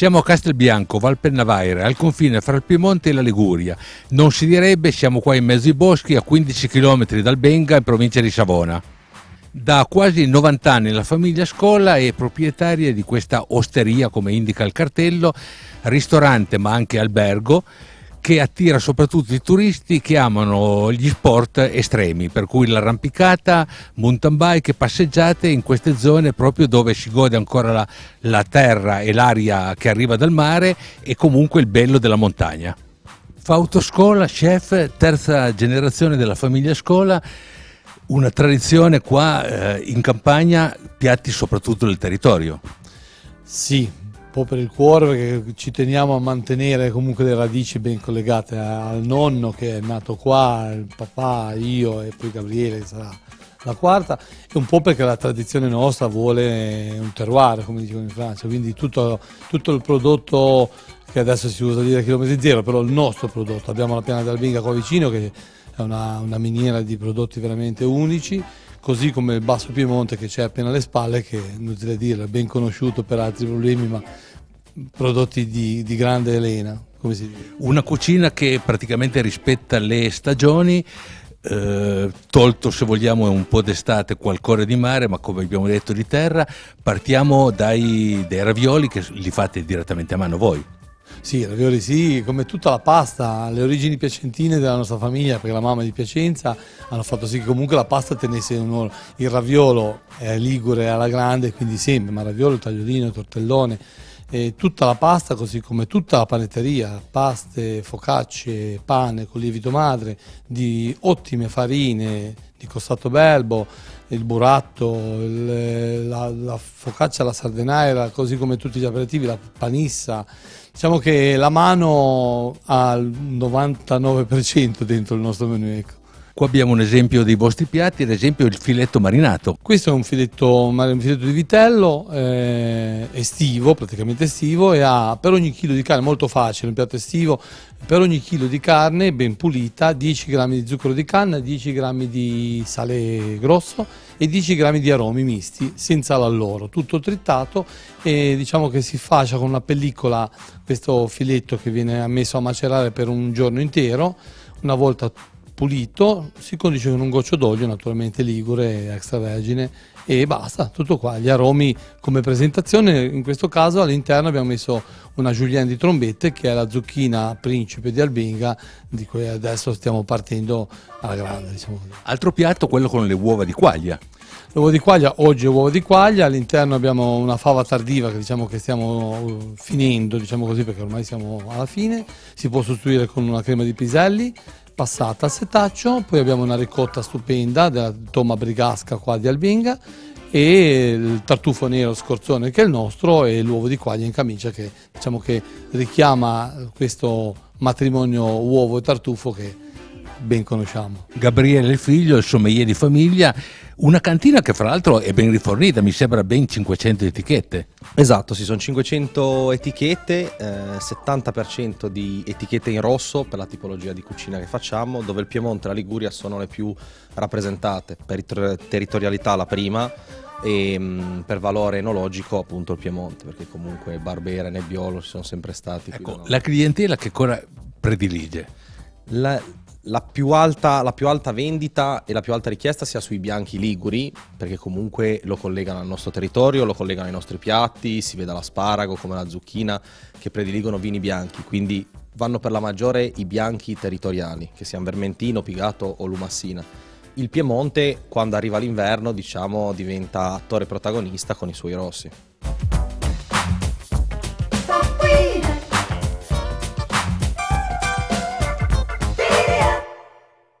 Siamo a Castelbianco, Valpennavaire, al confine fra il Piemonte e la Liguria. Non si direbbe, siamo qua in mezzo ai boschi, a 15 km dal Benga, in provincia di Savona. Da quasi 90 anni la famiglia Scola è proprietaria di questa osteria, come indica il cartello, ristorante ma anche albergo, che attira soprattutto i turisti che amano gli sport estremi, per cui l'arrampicata, mountain bike passeggiate in queste zone proprio dove si gode ancora la, la terra e l'aria che arriva dal mare e comunque il bello della montagna. Fa autoscola, chef, terza generazione della famiglia Scola, una tradizione qua eh, in campagna, piatti soprattutto del territorio. Sì, po' per il cuore perché ci teniamo a mantenere comunque le radici ben collegate al nonno che è nato qua, il papà, io e poi Gabriele che sarà la quarta e un po' perché la tradizione nostra vuole un terroir come dicono in Francia, quindi tutto, tutto il prodotto che adesso si usa dire chilometri zero, però il nostro prodotto, abbiamo la piana d'Albinga qua vicino che è una, una miniera di prodotti veramente unici così come il Basso Piemonte che c'è appena alle spalle, che inutile dire, è ben conosciuto per altri problemi, ma prodotti di, di grande Elena. Una cucina che praticamente rispetta le stagioni, eh, tolto se vogliamo un po' d'estate qualcosa di mare, ma come abbiamo detto di terra, partiamo dai, dai ravioli che li fate direttamente a mano voi. Sì, ravioli sì, come tutta la pasta, le origini piacentine della nostra famiglia, perché la mamma è di Piacenza, hanno fatto sì che comunque la pasta tenesse un. Il raviolo è ligure alla grande, quindi sempre, ma raviolo, tagliolino, tortellone, e tutta la pasta, così come tutta la panetteria, paste, focacce, pane con lievito madre, di ottime farine, di costato belbo, il buratto, il, la, la, focaccia alla sardenaira, così come tutti gli aperitivi, la panissa. Diciamo che la mano ha il 99% dentro il nostro menù. Ecco. Qua abbiamo un esempio dei vostri piatti, ad esempio il filetto marinato. Questo è un filetto, un filetto di vitello eh, estivo, praticamente estivo, e ha per ogni chilo di carne, molto facile, un piatto estivo, per ogni chilo di carne ben pulita, 10 grammi di zucchero di canna, 10 grammi di sale grosso e 10 grammi di aromi misti, senza l'alloro, tutto trittato e diciamo che si fascia con una pellicola questo filetto che viene messo a macerare per un giorno intero, una volta pulito, si condisce con un goccio d'olio naturalmente ligure, extravergine e basta, tutto qua. Gli aromi come presentazione, in questo caso all'interno abbiamo messo una julienne di trombette che è la zucchina principe di Albinga di cui adesso stiamo partendo alla grande. Diciamo Altro piatto, quello con le uova di quaglia. L'uovo di quaglia, oggi è uovo di quaglia, all'interno abbiamo una fava tardiva che diciamo che stiamo finendo, diciamo così perché ormai siamo alla fine, si può sostituire con una crema di piselli, passata al setaccio, poi abbiamo una ricotta stupenda della Toma Brigasca qua di Albinga e il tartufo nero scorzone che è il nostro e l'uovo di quaglia in camicia che diciamo che richiama questo matrimonio uovo e tartufo che ben conosciamo. Gabriele il figlio, il sommelier di famiglia, una cantina che fra l'altro è ben rifornita, mi sembra ben 500 etichette. Esatto, sì, sono 500 etichette, eh, 70% di etichette in rosso per la tipologia di cucina che facciamo, dove il Piemonte e la Liguria sono le più rappresentate, per territorialità la prima e mh, mm, per valore enologico appunto il Piemonte, perché comunque Barbera e Nebbiolo ci sono sempre stati. Ecco, la clientela che cosa predilige? La, la più, alta, la più, alta, vendita e la più alta richiesta sia sui bianchi liguri, perché comunque lo collegano al nostro territorio, lo collegano ai nostri piatti, si vede l'asparago come la zucchina che prediligono vini bianchi, quindi vanno per la maggiore i bianchi territoriali, che siano Vermentino, Pigato o Lumassina. Il Piemonte, quando arriva l'inverno, diciamo, diventa attore protagonista con i suoi rossi.